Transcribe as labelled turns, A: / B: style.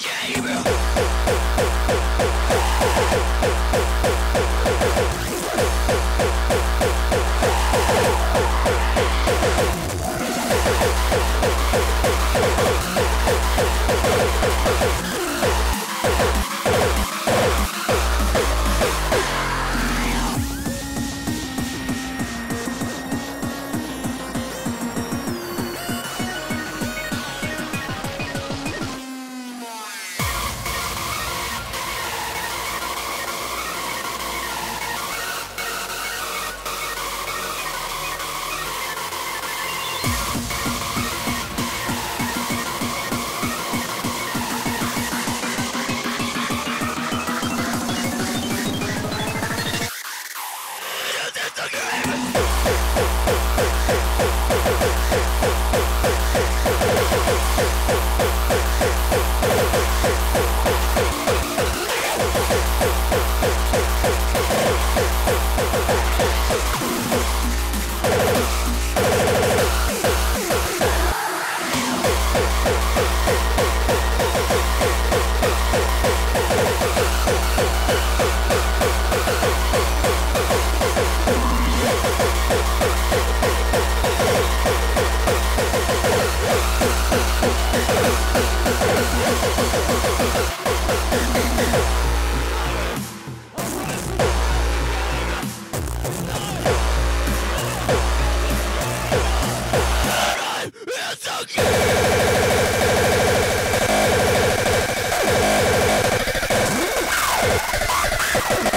A: Yeah, you will.
B: Oh, my God.